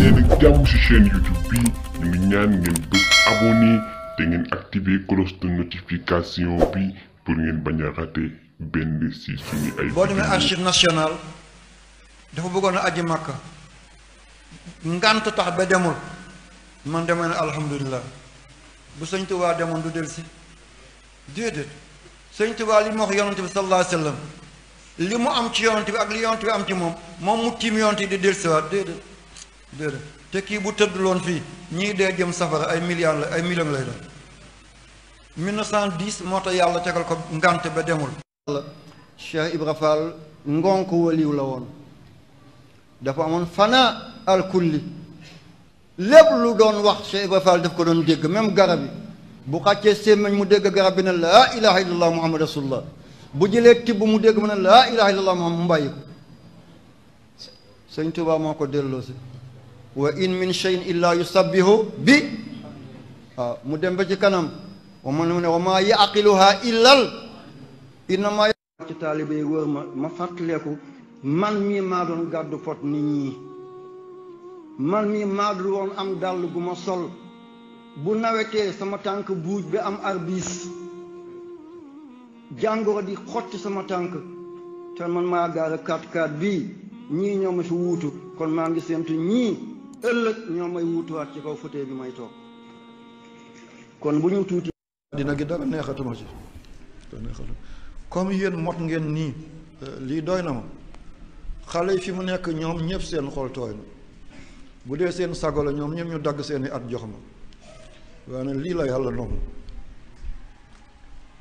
leen ak jàmm ci chaîne YouTube bi ñu ngi ñaan ngeen bës abonné te ngeen activer cloche de notification bi pour ngeen bañ a rater benn ci suñu ay. boo demee archive nationale dafa bëggoon a aji Makka ngant tax ba demul man demee na alhamdulilah bu sëñ Tuubaa demoon du delsi déedéet sëñ Tuubaa li mu wax yonante bi sallallahu alayhi wa sallam li mu am ci yonante bi ak li yonante bi am ci moom moom mu tiim yonante di dellusiwaat déedéet déedéet te kii bu tëdduloon fii ñii dee jëm safara ay milliards la ay millions lay doon 1910 moo tax yàlla tegal ko ngànt ba demul Cheikh Ibra Fall ngonk waliw la woon dafa amoon fana al kulli lépp lu doon wax Cheikh Ibra Fall daf ko doon dégg même garab yi bu xàccee sémmañ mu dégg garab bi ne laa ilaha illallah muhammad rasulullah bu jëlee tibb mu dégg mu ne laa ilaha illallah muhammad mu bàyyi ko sëñ Tuubaa moo ko delloo si wa in min shay'in illaa yusabbihu bi waaw mu dem ba ci kanam wa man mu ne wa maa yaqiluha illal innama ci taalibe yi wër ma ma fàttaleeku man mii maa doon gàddu pot nit ñi man mii maa dul woon am dàll gu ma sol bu nawetee sama tànk buuj bi am arbis jàngoro di xotti sama tànk te man maa gaara 4-4 bii ñii ñoo ma fi wuutu kon maa ngi séentu ñii ëllëg ñoo may wuutuwaat ci kaw fauteuil bi may toog kon bu ñu tuuti dina gi dara neexatuma ci comme yéen mot ngeen nii euh, lii doy na ma xale yi fi mu nekk ñoom ñëpp seen xol tooy na bu dee seen sago la ñoom ñëpp ñu dagg seeni at jox ma waaye lii la yàlla noonu